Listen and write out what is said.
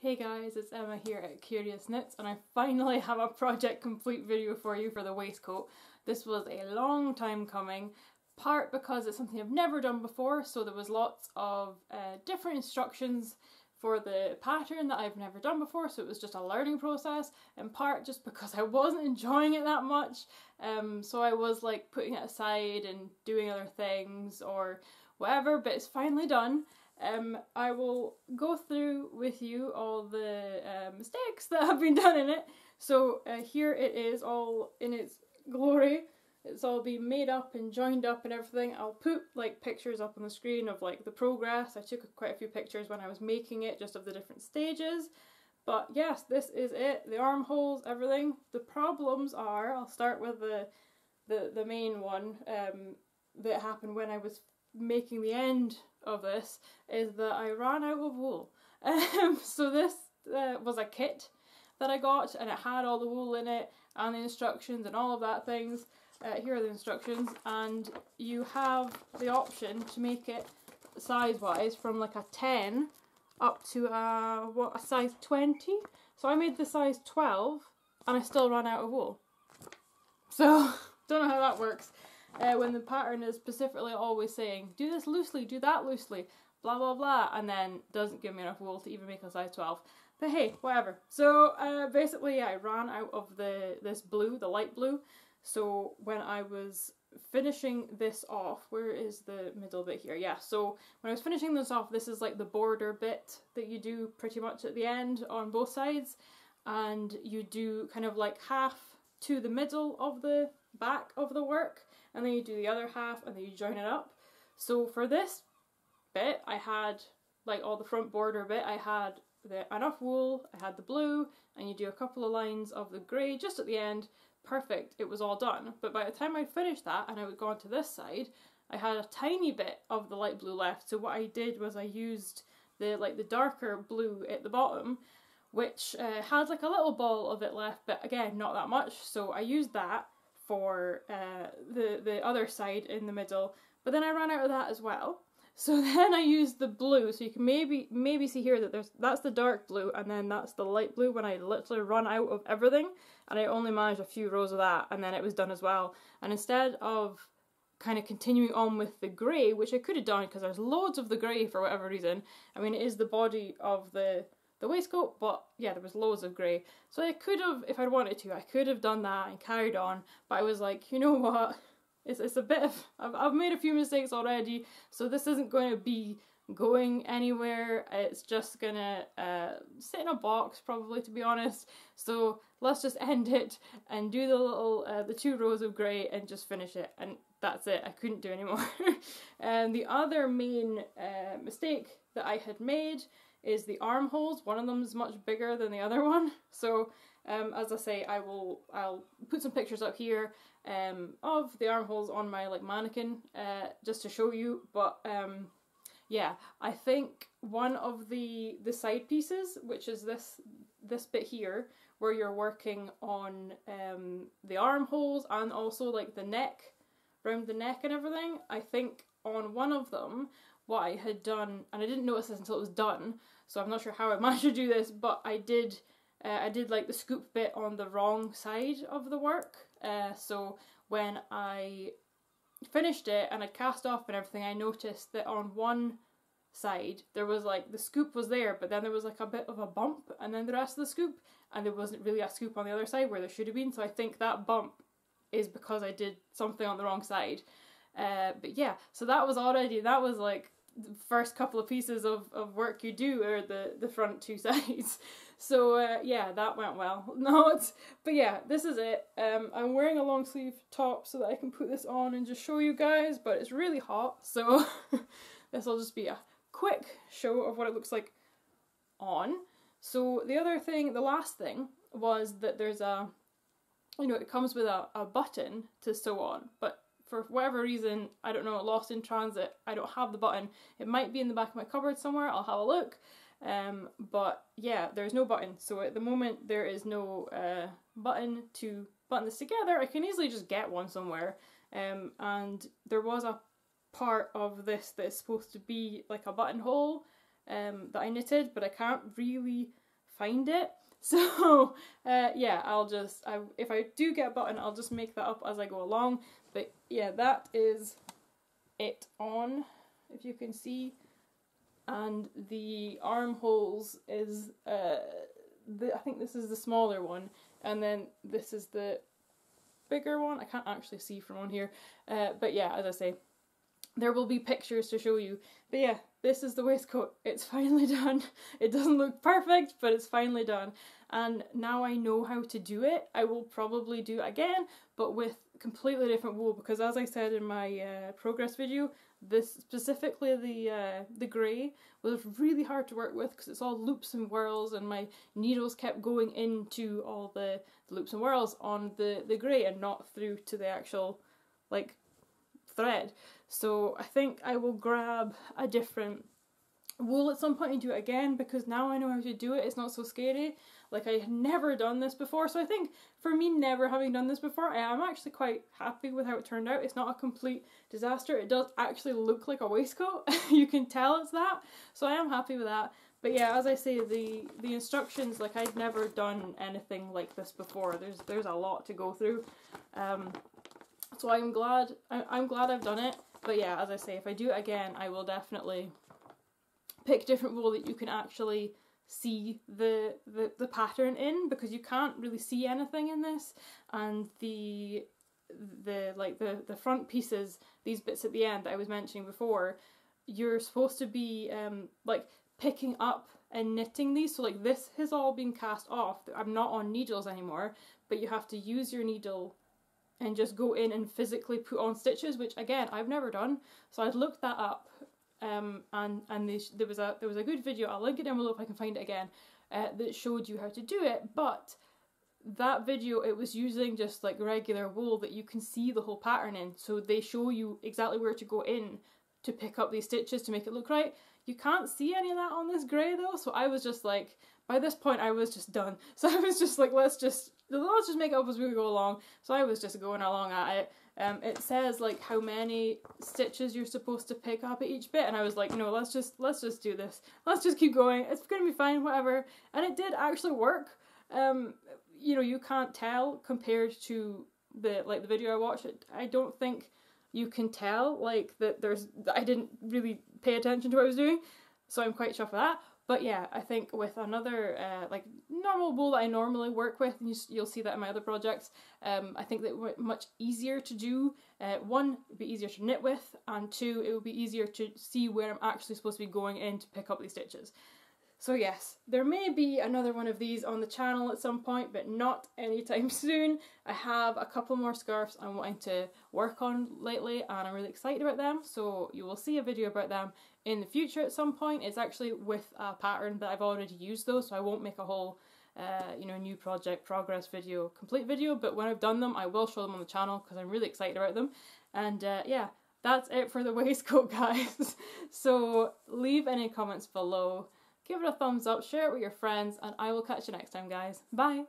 Hey guys, it's Emma here at Kurious Knits and I finally have a project complete video for you for the waistcoat. This was a long time coming, part because it's something I've never done before so there was lots of uh, different instructions for the pattern that I've never done before so it was just a learning process in part just because I wasn't enjoying it that much um, so I was like putting it aside and doing other things or whatever but it's finally done um, I will go through with you all the uh, mistakes that have been done in it. So uh, here it is, all in its glory. It's all been made up and joined up and everything. I'll put like pictures up on the screen of like the progress. I took quite a few pictures when I was making it, just of the different stages. But yes, this is it. The armholes, everything. The problems are, I'll start with the the, the main one um, that happened when I was making the end of this is that I ran out of wool. Um, so this uh, was a kit that I got and it had all the wool in it and the instructions and all of that things. Uh, here are the instructions and you have the option to make it size wise from like a 10 up to a, what, a size 20. So I made the size 12 and I still ran out of wool. So don't know how that works uh, when the pattern is specifically always saying, do this loosely, do that loosely, blah blah blah, and then doesn't give me enough wool to even make a size 12. But hey, whatever. So uh, basically, I ran out of the this blue, the light blue. So when I was finishing this off, where is the middle bit here? Yeah, so when I was finishing this off, this is like the border bit that you do pretty much at the end on both sides. And you do kind of like half to the middle of the back of the work and then you do the other half and then you join it up. So for this bit, I had like all the front border bit, I had the enough wool, I had the blue, and you do a couple of lines of the grey just at the end. Perfect, it was all done. But by the time I finished that and I would go on to this side, I had a tiny bit of the light blue left. So what I did was I used the like the darker blue at the bottom, which uh, had like a little ball of it left, but again not that much. So I used that for uh, the the other side in the middle, but then I ran out of that as well. So then I used the blue, so you can maybe maybe see here that there's that's the dark blue and then that's the light blue when I literally run out of everything and I only managed a few rows of that and then it was done as well. And instead of kind of continuing on with the grey, which I could have done because there's loads of the grey for whatever reason. I mean it is the body of the the waistcoat, but yeah, there was loads of grey. So I could have, if I'd wanted to, I could have done that and carried on, but I was like, you know what, it's, it's a bit of, I've, I've made a few mistakes already, so this isn't going to be going anywhere, it's just gonna uh, sit in a box probably to be honest, so let's just end it and do the little, uh, the two rows of grey and just finish it, and that's it, I couldn't do anymore. and the other main uh, mistake that I had made is the armholes. One of them is much bigger than the other one. So um, as I say, I will I'll put some pictures up here um, of the armholes on my like mannequin uh, just to show you. But um, yeah, I think one of the the side pieces, which is this this bit here, where you're working on um, the armholes and also like the neck, around the neck and everything. I think on one of them what I had done, and I didn't notice this until it was done, so I'm not sure how I managed to do this, but I did. Uh, I did like the scoop bit on the wrong side of the work. Uh, so when I finished it and I cast off and everything, I noticed that on one side there was like the scoop was there, but then there was like a bit of a bump, and then the rest of the scoop, and there wasn't really a scoop on the other side where there should have been. So I think that bump is because I did something on the wrong side. Uh, but yeah, so that was already that was like first couple of pieces of, of work you do are the, the front two sides. So uh, yeah, that went well. Not, but yeah, this is it. Um, I'm wearing a long sleeve top so that I can put this on and just show you guys, but it's really hot, so this will just be a quick show of what it looks like on. So the other thing, the last thing, was that there's a, you know, it comes with a, a button to sew on, but for whatever reason, I don't know, lost in transit, I don't have the button. It might be in the back of my cupboard somewhere, I'll have a look. Um, but yeah, there's no button. So at the moment, there is no uh, button to button this together. I can easily just get one somewhere. Um, and there was a part of this that is supposed to be like a buttonhole um, that I knitted, but I can't really find it. So uh, yeah, I'll just I, if I do get a button, I'll just make that up as I go along. But yeah, that is it on, if you can see, and the armholes is uh, the I think this is the smaller one, and then this is the bigger one. I can't actually see from on here, uh, but yeah, as I say, there will be pictures to show you. But yeah, this is the waistcoat. It's finally done. It doesn't look perfect, but it's finally done. And now I know how to do it. I will probably do it again, but with completely different wool because as I said in my uh, progress video, this specifically the uh, the grey was really hard to work with because it's all loops and whirls and my needles kept going into all the, the loops and whirls on the the grey and not through to the actual like thread. So I think I will grab a different wool at some point and do it again because now I know how to do it. It's not so scary. Like I had never done this before, so I think for me never having done this before, I am actually quite happy with how it turned out. It's not a complete disaster. It does actually look like a waistcoat. you can tell it's that. So I am happy with that. But yeah, as I say, the the instructions like I'd never done anything like this before. There's there's a lot to go through. Um, so I'm glad I, I'm glad I've done it. But yeah, as I say, if I do it again, I will definitely pick a different wool that you can actually see the, the the pattern in because you can't really see anything in this. And the the like the the front pieces these bits at the end that I was mentioning before you're supposed to be um like picking up and knitting these. So like this has all been cast off. I'm not on needles anymore but you have to use your needle and just go in and physically put on stitches, which again I've never done. So I'd looked that up, um, and and they, there was a there was a good video. I'll link it down below if I can find it again. Uh, that showed you how to do it, but that video it was using just like regular wool that you can see the whole pattern in. So they show you exactly where to go in to pick up these stitches to make it look right. You can't see any of that on this grey though, so I was just like, by this point I was just done. So I was just like, let's just let's just make up as we go along. So I was just going along at it. Um, it says like how many stitches you're supposed to pick up at each bit, and I was like, no, let's just let's just do this. Let's just keep going. It's gonna be fine, whatever. And it did actually work. Um, you know, you can't tell compared to the like the video I watched. I don't think you can tell like that. There's I didn't really pay attention to what I was doing, so I'm quite sure with that. But yeah, I think with another uh, like normal wool that I normally work with, and you, will see that in my other projects, um, I think that would be much easier to do. Uh, one, it'd be easier to knit with, and two, it would be easier to see where I'm actually supposed to be going in to pick up these stitches. So yes, there may be another one of these on the channel at some point, but not anytime soon. I have a couple more scarves I'm wanting to work on lately and I'm really excited about them, so you will see a video about them in the future at some point. It's actually with a pattern that I've already used though, so I won't make a whole uh, you know, new project progress video, complete video, but when I've done them, I will show them on the channel because I'm really excited about them. And uh, yeah, that's it for the waistcoat, guys. so leave any comments below give it a thumbs up, share it with your friends, and I will catch you next time, guys. Bye!